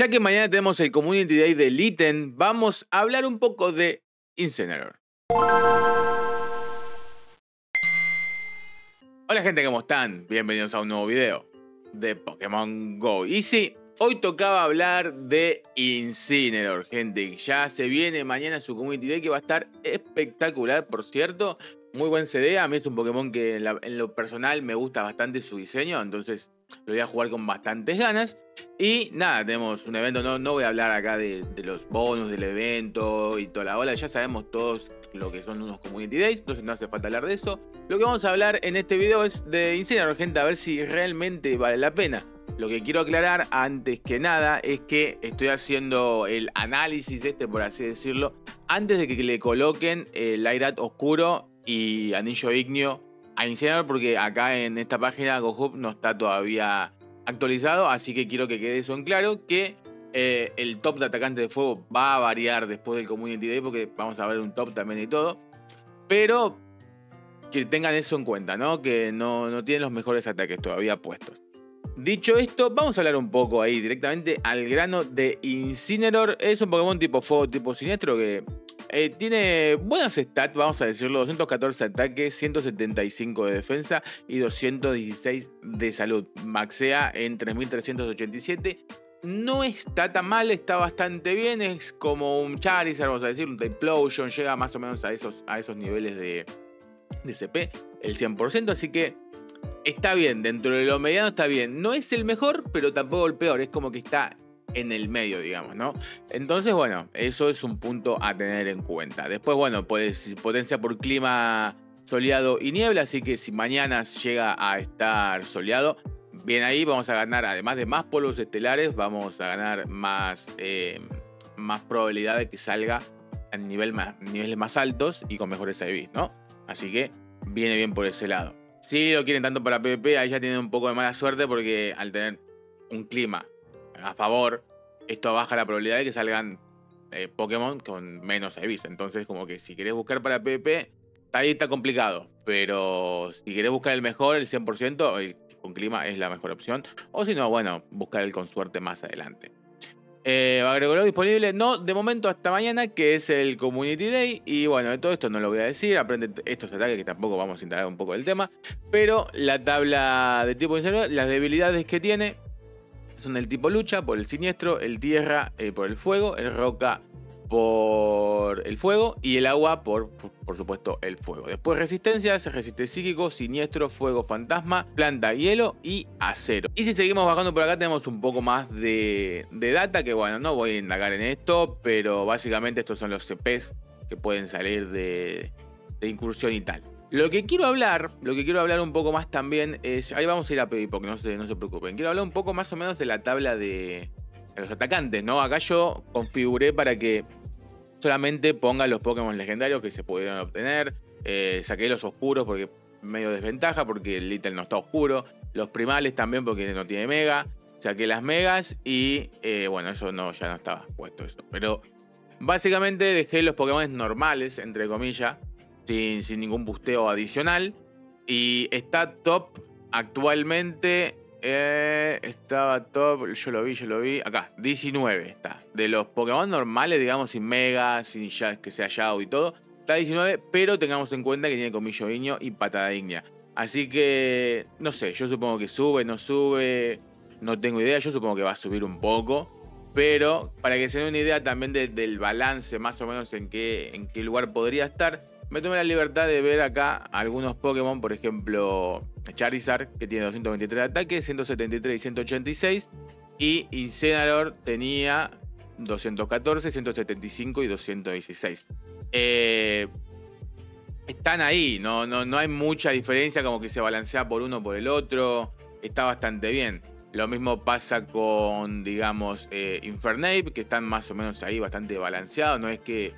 Ya que mañana tenemos el Community Day de Litten, vamos a hablar un poco de Incineroar. Hola gente, ¿cómo están? Bienvenidos a un nuevo video de Pokémon GO. Y sí, hoy tocaba hablar de Incineroar, gente. Ya se viene mañana su Community Day que va a estar espectacular, por cierto. Muy buen CD, a mí es un Pokémon que en, lo personal me gusta bastante su diseño, entonces lo voy a jugar con bastantes ganas. Y nada, tenemos un evento, no, no voy a hablar acá de, los bonus del evento y toda la ola, ya sabemos todos lo que son unos Community Days, entonces no hace falta hablar de eso. Lo que vamos a hablar en este video es de Incineroar, gente, a ver si realmente vale la pena. Lo que quiero aclarar antes que nada es que estoy haciendo el análisis este, por así decirlo, antes de que le coloquen el Airat oscuro y Anillo Ignio a Incineroar, porque acá en esta página GoHub no está todavía actualizado, así que quiero que quede eso en claro, que eh, el top de atacantes de fuego va a variar después del Community Day, porque vamos a ver un top también y todo, pero que tengan eso en cuenta, ¿no? Que no, no tienen los mejores ataques todavía puestos. Dicho esto, vamos a hablar un poco ahí directamente al grano de Incineroar. Es un Pokémon tipo fuego, tipo siniestro que eh, tiene buenas stats, vamos a decirlo, 214 ataques, 175 de defensa y 216 de salud. Maxea en 3387. No está tan mal, está bastante bien. Es como un Charizard, vamos a decir, un Typlosion. Llega más o menos a esos, a esos niveles de, de CP, el 100%. Así que está bien, dentro de lo mediano está bien. No es el mejor, pero tampoco el peor. Es como que está en el medio, digamos, ¿no? Entonces, bueno, eso es un punto a tener en cuenta. Después, bueno, pues potencia por clima soleado y niebla, así que si mañana llega a estar soleado, bien ahí vamos a ganar, además de más polvos estelares, vamos a ganar más, eh, más probabilidad de que salga a nivel más, niveles más altos y con mejores IVs, ¿no? Así que viene bien por ese lado. Si lo quieren tanto para PvP, ahí ya tienen un poco de mala suerte porque al tener un clima a favor, esto baja la probabilidad de que salgan eh, Pokémon con menos IVs. Entonces, como que si querés buscar para PvP, ahí está complicado. Pero si querés buscar el mejor, el 100%, el con clima es la mejor opción. O si no, bueno, buscar el con suerte más adelante. Eh, agregó disponible, no, de momento hasta mañana, que es el Community Day. Y bueno, de todo esto no lo voy a decir. Aprende estos ataques que tampoco vamos a integrar un poco del tema. Pero la tabla de tipo de las debilidades que tiene son el tipo lucha por el siniestro, el tierra eh, por el fuego, el roca por el fuego y el agua por, por supuesto, el fuego. Después resistencia, se resiste psíquico, siniestro, fuego, fantasma, planta, hielo y acero. Y si seguimos bajando por acá tenemos un poco más de, de data, que bueno, no voy a indagar en esto, pero básicamente estos son los CPs que pueden salir de, de incursión y tal. Lo que quiero hablar, lo que quiero hablar un poco más también es. Ahí vamos a ir a pedir porque no se, no se preocupen. Quiero hablar un poco más o menos de la tabla de, los atacantes, ¿no? Acá yo configuré para que solamente ponga los Pokémon legendarios que se pudieron obtener. Eh, saqué los oscuros porque medio desventaja, porque el Little no está oscuro. Los primales también porque no tiene mega. Saqué las megas y eh, bueno, eso no, ya no estaba puesto eso. Pero básicamente dejé los Pokémon normales, entre comillas sin, ningún busteo adicional. Y está top actualmente. Eh, estaba top, yo lo vi, yo lo vi. Acá, 19 está. De los Pokémon normales, digamos, sin Mega, sin ya, que sea Yao y todo. Está 19, pero tengamos en cuenta que tiene Comillo Iño y Patada Ignia. Así que, no sé, yo supongo que sube, no sube. No tengo idea, yo supongo que va a subir un poco. Pero para que se den una idea también del balance, más o menos en qué, en qué lugar podría estar me tomé la libertad de ver acá algunos Pokémon, por ejemplo Charizard, que tiene 223 de ataque, 173 y 186. Y Incineroar tenía 214, 175 y 216. Eh, están ahí, no, no, no hay mucha diferencia, como que se balancea por uno por el otro. Está bastante bien. Lo mismo pasa con, digamos, eh, Infernape, que están más o menos ahí bastante balanceados. No es que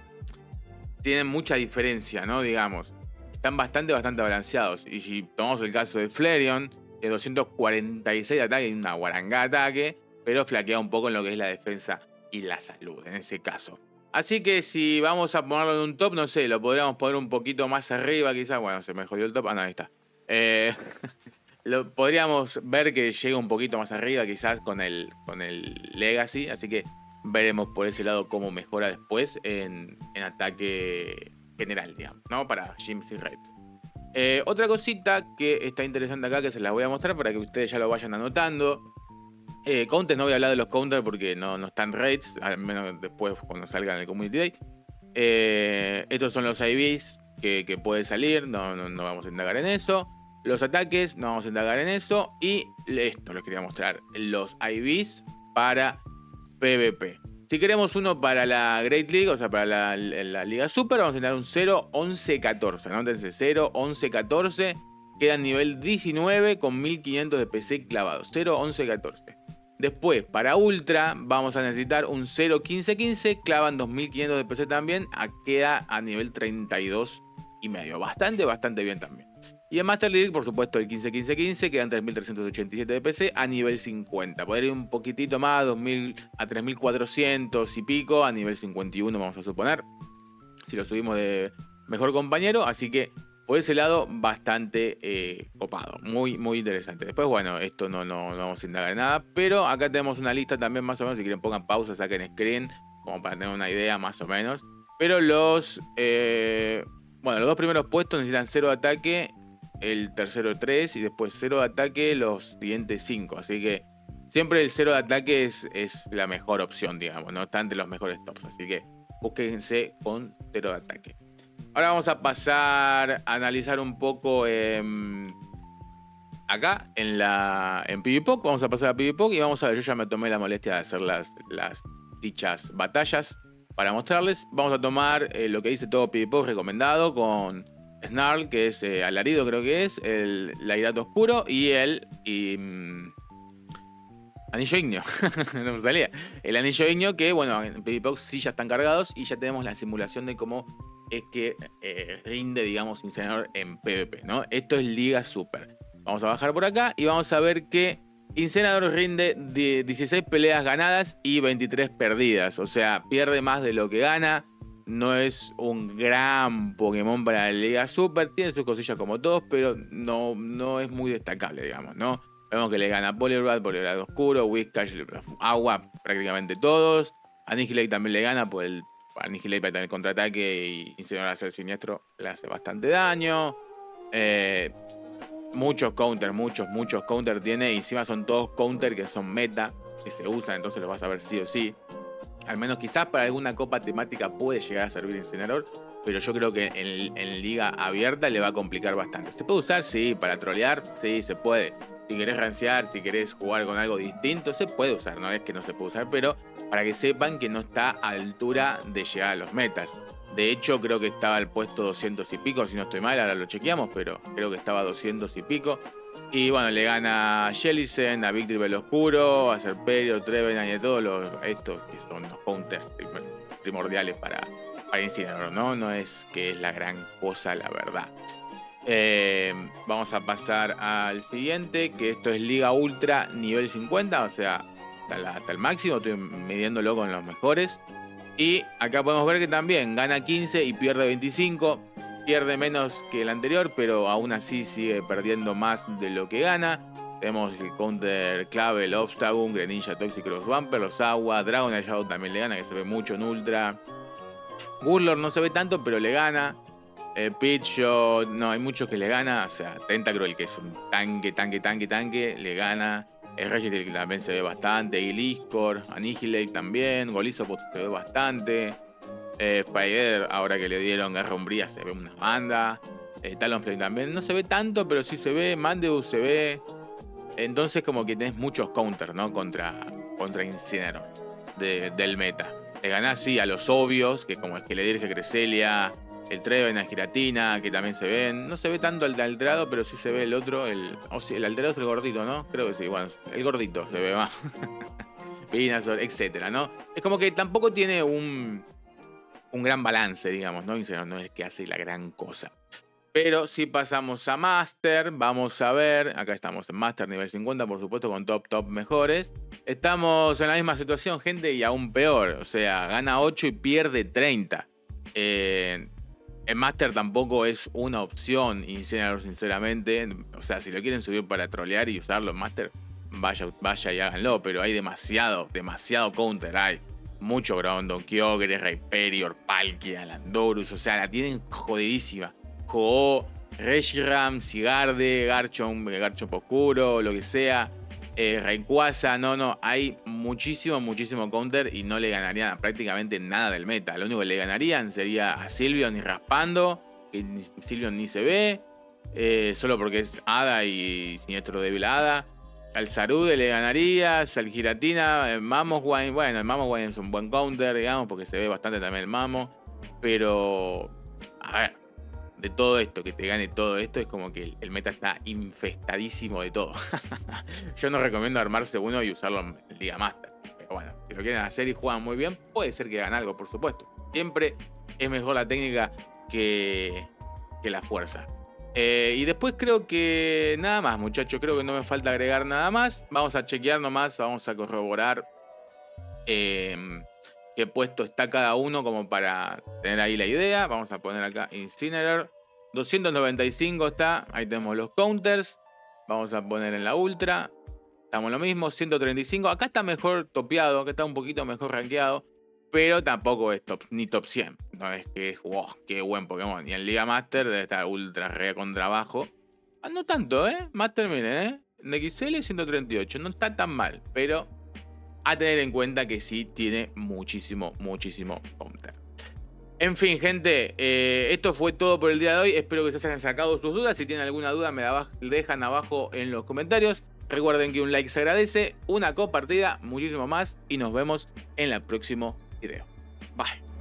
tienen mucha diferencia, ¿no? Digamos. Están bastante, bastante balanceados. Y si tomamos el caso de Flareon, de 246 de ataque una guarangá ataque, pero flaquea un poco en lo que es la defensa y la salud, en ese caso. Así que si vamos a ponerlo en un top, no sé, lo podríamos poner un poquito más arriba, quizás. Bueno, se me jodió el top. Ah, no, ahí está. Eh, lo, podríamos ver que llega un poquito más arriba quizás con el, con el Legacy, así que veremos por ese lado cómo mejora después en, ataque general, digamos, ¿no? Para Gyms y Raids. Eh, otra cosita que está interesante acá que se las voy a mostrar para que ustedes ya lo vayan anotando. Eh, counters, no voy a hablar de los counters porque no, no están raids, al menos después cuando salgan en el Community Day. Eh, estos son los IVs que, que puede salir, no, no, vamos a indagar en eso. Los ataques, no vamos a indagar en eso. Y esto lo quería mostrar, los IVs para PvP. Si queremos uno para la Great League, o sea, para la, Liga Super, vamos a tener un 0, 11, 14. Anótense 0, 11, 14. Queda nivel 19 con 1500 de PC clavados. 0, 11, 14. Después, para Ultra, vamos a necesitar un 0, 15, 15. Clavan 2500 de PC también. Queda a nivel 32 y medio. Bastante, bastante bien también. Y en Master League, por supuesto, el 15-15-15 quedan 3.387 de PC a nivel 50. Podría ir un poquitito más, 2.000 a 3.400 y pico, a nivel 51 vamos a suponer. Si lo subimos de mejor compañero, así que por ese lado bastante eh, muy muy interesante. Después, bueno, esto no, no, vamos a indagar nada, pero acá tenemos una lista también más o menos, si quieren pongan pausa, saquen screen, como para tener una idea más o menos. Pero los... Eh, bueno, los dos primeros puestos necesitan cero ataque el tercero 3 y después 0 de ataque los siguientes 5. Así que siempre el 0 de ataque es, es, la mejor opción, digamos, no están entre los mejores tops. Así que búsquense con 0 de ataque. Ahora vamos a pasar a analizar un poco acá en la en PvPoc. Vamos a pasar a PvPoc y vamos a ver, yo ya me tomé la molestia de hacer las, las dichas batallas para mostrarles. Vamos a tomar eh, lo que dice todo PvPoc recomendado con Snarl, que es eh, alarido, creo que es, el Lairato Oscuro y el. Mm, anillo Ignio. no me salía. El Anillo Ignio, que bueno, en PvPox sí ya están cargados y ya tenemos la simulación de cómo es que eh, rinde, digamos, Incinerador en PvP, ¿no? Esto es Liga Super. Vamos a bajar por acá y vamos a ver que Incinerador rinde 16 peleas ganadas y 23 perdidas. O sea, pierde más de lo que gana no es un gran Pokémon para la Liga Super. Tiene sus cosillas como todos, pero no, no es muy destacable, digamos, ¿no? Vemos que le gana Poliwrath, Poliwrath Oscuro, Whiscash, Agua, prácticamente todos. Annihilate también le gana, pues el Annihilate para tener contraataque y Incinerar a ser siniestro le hace bastante daño. Eh, muchos counters, muchos, muchos counters tiene. Y encima son todos counters que son meta, que se usan, entonces los vas a ver sí o sí. Al menos quizás para alguna copa temática puede llegar a servir Incinerador, pero yo creo que en, liga abierta le va a complicar bastante. ¿Se puede usar? Sí, para trolear, sí, se puede. Si querés rancear, si querés jugar con algo distinto, se puede usar, no es que no se puede usar, pero para que sepan que no está a altura de llegar a los metas. De hecho, creo que estaba al puesto 200 y pico, si no estoy mal, ahora lo chequeamos, pero creo que estaba a 200 y pico. Y bueno, le gana a Jellisen, a Victory Oscuro, a Serperio, Trevenant y a todos los, estos que son los counters primordiales para, para ¿no? No es que es la gran cosa, la verdad. Eh, vamos a pasar al siguiente, que esto es Liga Ultra nivel 50, o sea, hasta, hasta el máximo, estoy midiéndolo con los mejores. Y acá podemos ver que también gana 15 y pierde 25 pierde menos que el anterior, pero aún así sigue perdiendo más de lo que gana. Tenemos el counter clave, el Obstagoon, Greninja, Toxic Cross Bumper, los Agua, Dragon Shadow también le gana, que se ve mucho en Ultra. Gurlor no se ve tanto, pero le gana. Eh, no, hay muchos que le gana. O sea, Tentacruel, que es un tanque, tanque, tanque, tanque, le gana. El Registry también se ve bastante. Iliscor, Annihilate también. Golizopod se ve bastante. Eh, Fire, ahora que le dieron Guerra Umbría, se ve una banda. Eh, Talonflame también. No se ve tanto, pero sí se ve. Mandeus se ve. Entonces, como que tenés muchos counters, ¿no? Contra, contra Incineroar del meta. Le ganás, sí, a los obvios, que como es que le dirige Creselia, el Treven, la Giratina, que también se ven. No se ve tanto el de alterado, pero sí se ve el otro. El, o sí, el alterado es el gordito, ¿no? Creo que sí, bueno, el gordito se ve más. Pinazor, etcétera, ¿no? Es como que tampoco tiene un un gran balance, digamos, ¿no? no es que hace la gran cosa. Pero si pasamos a Master, vamos a ver, acá estamos en Master nivel 50, por supuesto, con top, top mejores. Estamos en la misma situación, gente, y aún peor. O sea, gana 8 y pierde 30. Eh, el Master tampoco es una opción, sinceramente. O sea, si lo quieren subir para trolear y usarlo en Master, vaya, vaya y háganlo. Pero hay demasiado, demasiado counter. Hay mucho Groundon, Kyogre, Rhyperior, Palkia, Landorus. O sea, la tienen jodidísima. Jugó Reshiram, Sigarde, Garchomp Oscuro, lo que sea. Eh, Rayquaza, no, no, hay muchísimo, muchísimo counter y no le ganarían prácticamente nada del meta. Lo único que le ganarían sería a Silvion y raspando, que Silvion ni se ve, eh, solo porque es Hada y Siniestro Débil Hada. Al Sarude le ganarías, al Giratina, el Mamoswine, bueno, el Mamoswine es un buen counter, digamos, porque se ve bastante también el Mamo, pero, a ver, de todo esto, que te gane todo esto, es como que el, meta está infestadísimo de todo. Yo no recomiendo armarse uno y usarlo en Liga Master. Pero bueno, si lo quieren hacer y juegan muy bien, puede ser que hagan algo, por supuesto. Siempre es mejor la técnica que la fuerza. Eh, y después creo que nada más, muchachos. Creo que no me falta agregar nada más. Vamos a chequear nomás, vamos a corroborar em, qué puesto está cada uno como para tener ahí la idea. Vamos a poner acá Incinerar. 295 está, ahí tenemos los counters. Vamos a poner en la ultra. Estamos lo mismo, 135. Acá está mejor topeado, acá está un poquito mejor rankeado. Pero tampoco es top, ni top 100. No es que es, wow, qué buen Pokémon. Y en Liga Master debe estar ultra re con trabajo. Ah, no tanto, ¿eh? Master, miren, ¿eh? En XL 138. No está tan mal, pero a tener en cuenta que sí tiene muchísimo, muchísimo counter. En fin, gente, eh, esto fue todo por el día de hoy. Espero que se hayan sacado sus dudas. Si tienen alguna duda, me la dejan abajo en los comentarios. Recuerden que un like se agradece, una compartida, muchísimo más. Y nos vemos en el próximo video. Bye.